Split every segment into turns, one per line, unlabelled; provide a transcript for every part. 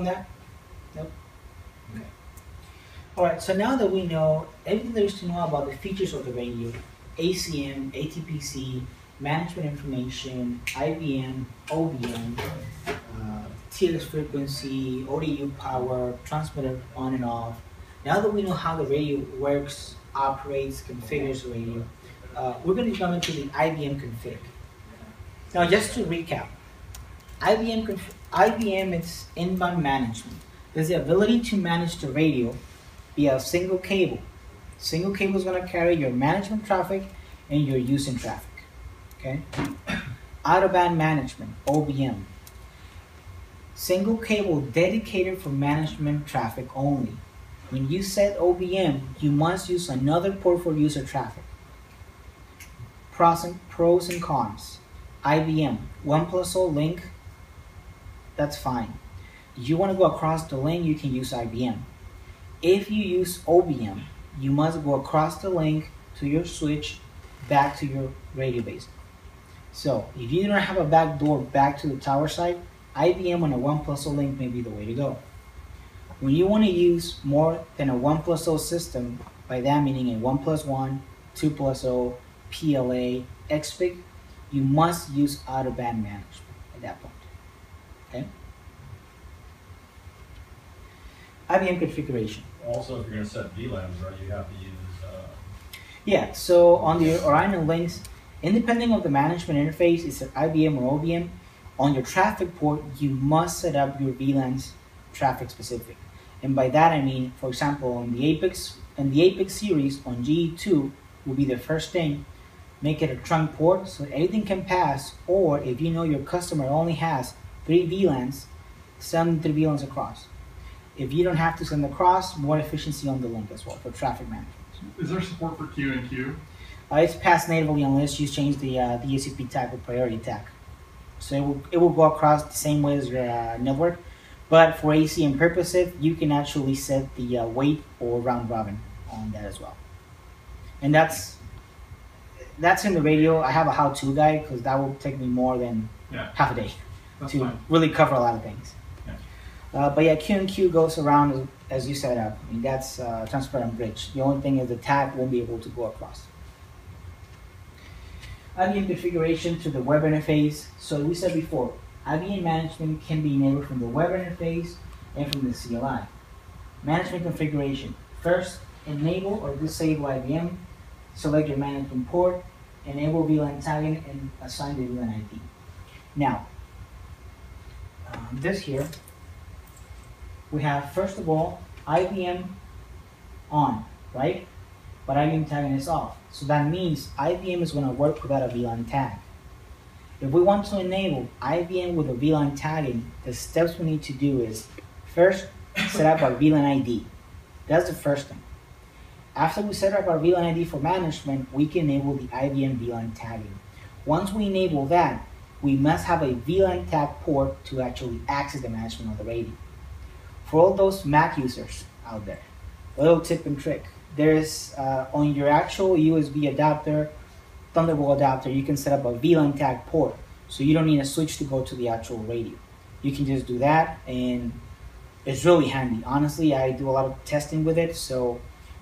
that? Nope. Okay. Alright, so now that we know everything there is to know about the features of the radio, ACM, ATPC, management information, IBM, OBM, uh, TX frequency, ODU power, transmitter on and off. Now that we know how the radio works, operates, configures the radio, uh, we're going to jump into the IBM config. Now, just to recap, IBM, IBM is in-band management. There's the ability to manage the radio via a single cable. Single cable is going to carry your management traffic and your using traffic. Okay. Out-of-band management, OBM. Single cable dedicated for management traffic only. When you set OBM, you must use another port for user traffic. Pros and, cons. IBM, 1 plus O link, that's fine. You want to go across the link, you can use IBM. If you use OBM, you must go across the link to your switch back to your radio base. So if you don't have a back door back to the tower site, IBM on a 1 plus O link may be the way to go. When you want to use more than a 1 plus O system, by that meaning a 1 plus 1, 2 plus O, PLA, XPIC, you must use out of band management at that point. Okay? IBM configuration.
Also, if you're going to set VLANs, right, you have to use. Uh...
Yeah, so on the Orion links, independent of the management interface, it's an IBM or OBM, on your traffic port, you must set up your VLANs traffic specific. And by that I mean, for example, on the Apex, in the Apex series on GE2 will be the first thing make it a trunk port so anything can pass, or if you know your customer only has three VLANs, send three VLANs across. If you don't have to send across, more efficiency on the link as well for traffic management.
Is there support for QinQ?
Uh, it's passed natively unless you change the uh, the ACP tag or priority tag. So it will, it will go across the same way as your uh, network, but for ACM purposes, you can actually set the uh, weight or round robin on that as well. And that's that's in the radio. I have a how-to guide because that will take me more than
Yeah,
half a day
that's
to
fine.
really cover a lot of things.
Yeah.
Uh, but yeah, Q and Q goes around as, you set up. I mean, that's uh, transparent bridge. The only thing is the tag won't be able to go across. IBM configuration to the web interface. So we said before, IBM management can be enabled from the web interface and from the CLI. Management configuration. First, enable or disable IBM. Select your management port. Enable VLAN tagging and assign the VLAN ID. Now, this here, we have first of all IBM on, right? But IBM tagging is off. So that means IBM is going to work without a VLAN tag. If we want to enable IBM with a VLAN tagging, the steps we need to do is first set up our VLAN ID. That's the first thing. After we set up our VLAN ID for management, we can enable the IBM VLAN tagging. Once we enable that, we must have a VLAN tag port to actually access the management of the radio. For all those Mac users out there, little tip and trick. There's uh, on your actual USB adapter, Thunderbolt adapter, you can set up a VLAN tag port. So you don't need a switch to go to the actual radio. You can just do that and it's really handy. Honestly, I do a lot of testing with it. So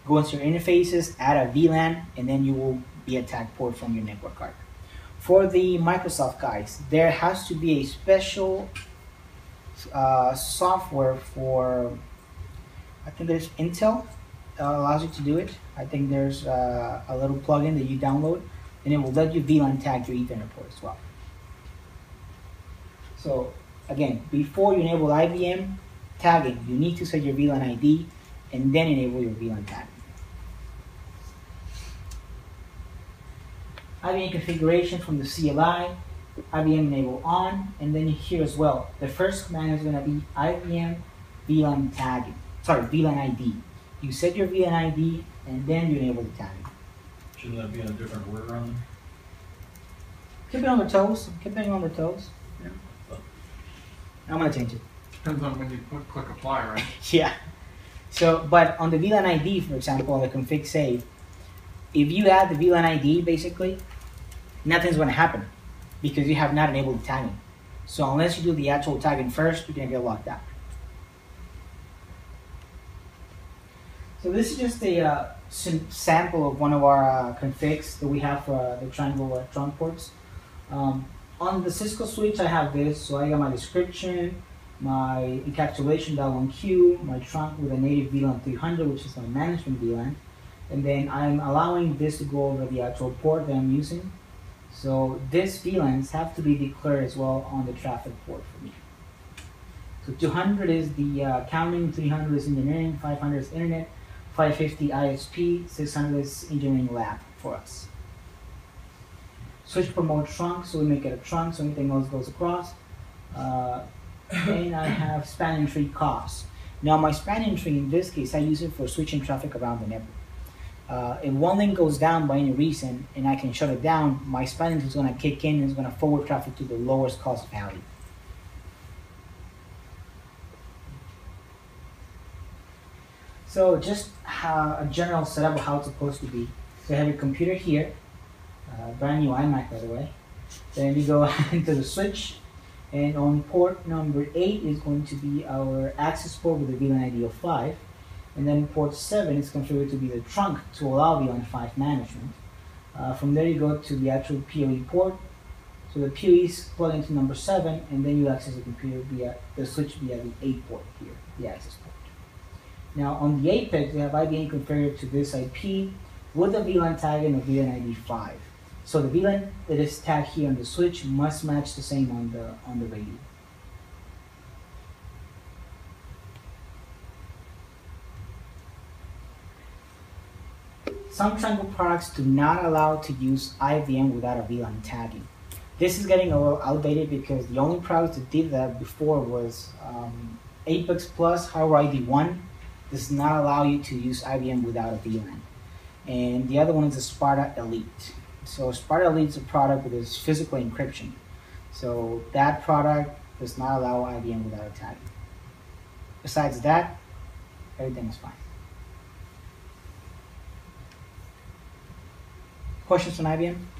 go into your interfaces, add a VLAN, and then you will be a tag port from your network card. For the Microsoft guys, there has to be a special uh, software for, I think there's Intel uh, allows you to do it. I think there's uh, a little plugin that you download, and it will let you VLAN tag your Ethernet port as well. So again, before you enable IBM tagging, you need to set your VLAN ID and then enable your VLAN tagging. IBM configuration from the CLI, IBM enable on, and then here as well. The first command is going to be IBM VLAN tagging. Sorry, VLAN ID. You set your VLAN ID and then you enable the tagging.
Shouldn't that be in a different order on them?
Keep it on their toes. Keep it on their toes.
Yeah.
I'm gonna change it.
Depends on when you click, click apply, right?
Yeah. So, but on the VLAN ID, for example, on the config save, if you add the VLAN ID, basically, nothing's going to happen because you have not enabled the tagging. So unless you do the actual tagging first, you're going to get locked out. So this is just a uh, sample of one of our uh, configs that we have for uh, the Trango trunk ports. Um, on the Cisco switch, I have this. So I got my description, my encapsulation dot1Q, my trunk with a native VLAN 300, which is my management VLAN. And then I'm allowing this to go over the actual port that I'm using. So these VLANs have to be declared as well on the traffic port for me. So 200 is the uh, counting, 300 is engineering, 500 is internet, 550 ISP, 600 is engineering lab for us. Switchport mode trunk, so we make it a trunk, so anything else goes across. Uh, and I have spanning tree costs. Now my spanning tree, in this case, I use it for switching traffic around the network. Uh, if one link goes down by any reason and I can shut it down, my spanning tree is going to kick in and it's going to forward traffic to the lowest cost value. So just how, a general setup of how it's supposed to be. So you have your computer here, uh, brand new iMac by the way. Then you go into the switch, and on port number 8 is going to be our access port with the VLAN ID of 5. And then port 7 is configured to be the trunk to allow VLAN 5 management. Uh, from there you go to the actual PoE port. So the PoE is plugged into number 7 and then you access the computer via the switch via the 8 port here, the access port. Now on the Apex, we have IBM configured to this IP with a VLAN tag and the VLAN ID 5. So the VLAN that is tagged here on the switch must match the same on the on the radio. Some Trango products do not allow to use IBM without a VLAN tagging. This is getting a little outdated because the only products that did that before was um, Apex Plus Hardware ID 1 does not allow you to use IBM without a VLAN. And the other one is the Sparta Elite. So Sparta Elite is a product with this physical encryption. So that product does not allow IBM without a tag. Besides that, everything is fine. Questions on IBM?